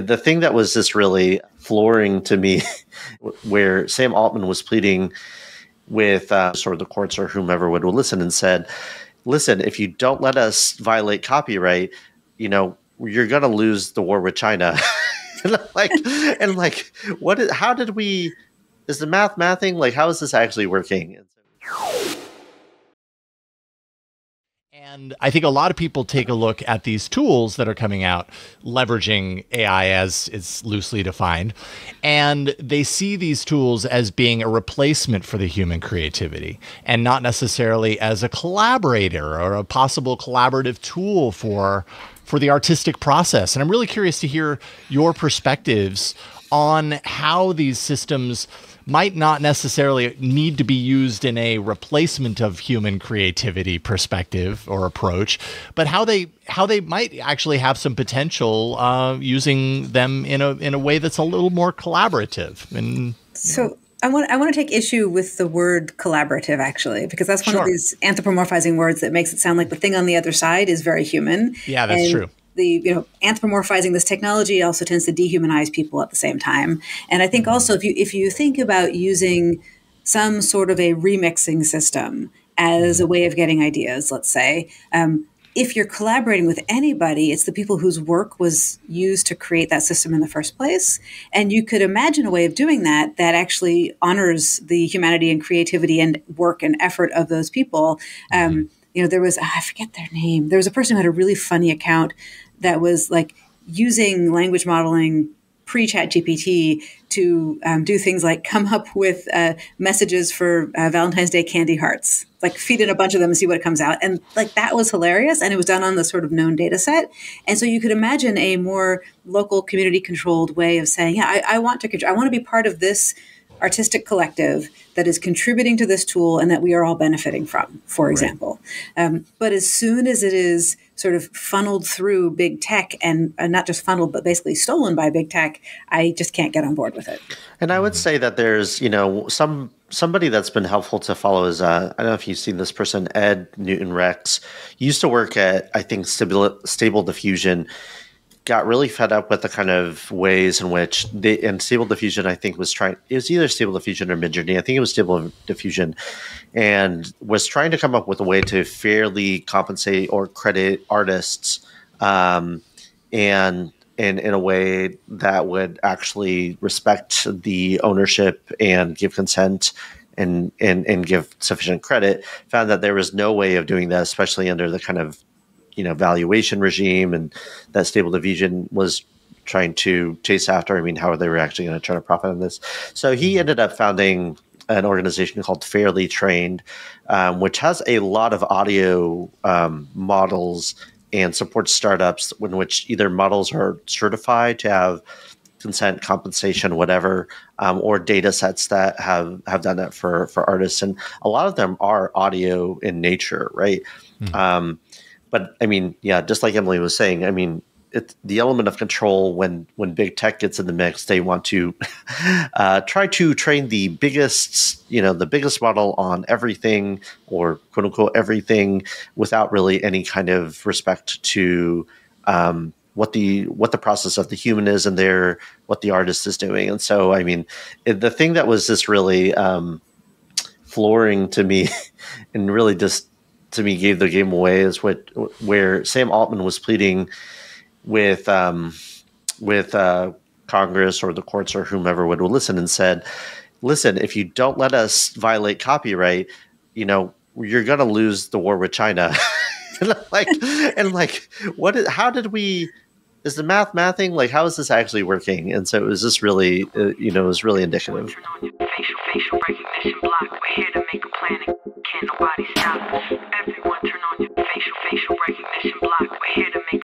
the thing that was just really flooring to me, where Sam Altman was pleading with uh, sort of the courts or whomever would listen and said, "Listen, if you don't let us violate copyright, you know, you're going to lose the war with China." and like, and like, what? Is, how did we? Is the math mathing? Like, how is this actually working? And I think a lot of people take a look at these tools that are coming out, leveraging AI as it's loosely defined, and they see these tools as being a replacement for the human creativity and not necessarily as a collaborator or a possible collaborative tool for for the artistic process. And I'm really curious to hear your perspectives on how these systems might not necessarily need to be used in a replacement of human creativity perspective or approach, but how they how they might actually have some potential uh, using them in a in a way that's a little more collaborative. And so. I want I want to take issue with the word collaborative actually because that's one sure. of these anthropomorphizing words that makes it sound like the thing on the other side is very human. Yeah, that's and true the you know anthropomorphizing this technology also tends to dehumanize people at the same time and i think mm-hmm. also if you if you think about using some sort of a remixing system as a mm-hmm. way of getting ideas let's say um, if you're collaborating with anybody, it's the people whose work was used to create that system in the first place. And you could imagine a way of doing that that actually honors the humanity and creativity and work and effort of those people. Um, mm-hmm. You know, there was, I forget their name. There was a person who had a really funny account that was like using language modeling pre chat GPT to um, do things like come up with uh, messages for uh, Valentine's Day candy hearts, like feed in a bunch of them and see what comes out. And like that was hilarious. And it was done on the sort of known data set. And so you could imagine a more local community controlled way of saying, yeah, I, I want to, I want to be part of this artistic collective that is contributing to this tool and that we are all benefiting from, for example. Right. Um, but as soon as it is sort of funneled through big tech and uh, not just funneled, but basically stolen by big tech, I just can't get on board with it. And I would say that there's, you know, some somebody that's been helpful to follow is uh, I don't know if you've seen this person, Ed Newton Rex. He used to work at I think Stable, Stable Diffusion got really fed up with the kind of ways in which they and Stable Diffusion, I think, was trying. It was either Stable Diffusion or Midjourney. I think it was Stable Diffusion, and was trying to come up with a way to fairly compensate or credit artists, um, and in in a way that would actually respect the ownership and give consent and and and give sufficient credit. Found that there was no way of doing that, especially under the kind of you know valuation regime and that Stable Diffusion was trying to chase after. I mean, how are they were actually going to turn a profit on this? So he mm-hmm. ended up founding an organization called Fairly Trained, um, which has a lot of audio um, models and supports startups in which either models are certified to have consent compensation whatever um, or data sets that have have done that for for artists and a lot of them are audio in nature right mm-hmm. um, but I mean, yeah, just like Emily was saying, I mean, it's the element of control when when big tech gets in the mix, they want to uh, try to train the biggest, you know, the biggest model on everything or quote unquote everything without really any kind of respect to um, what the what the process of the human is and their what the artist is doing. And so, I mean, it, the thing that was just really um, flooring to me and really just to me gave the game away is what where Sam Altman was pleading with um, with uh, Congress or the courts or whomever would listen and said, "Listen, if you don't let us violate copyright, you know you're going to lose the war with China." and like, and like, what? Is, how did we? Is the math mathing like? How is this actually working? And so it was just really, uh, you know, it was really indicative. Facial, facial recognition block. We're here to make a. Can't nobody stop. Everyone turn on your facial, facial recognition block.